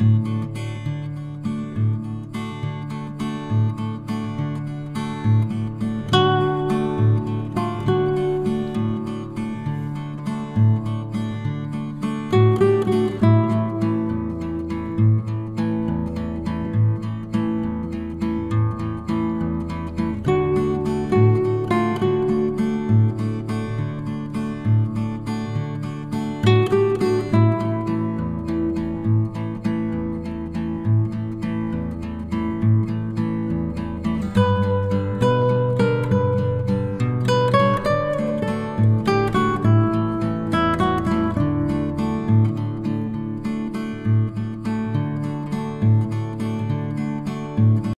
Música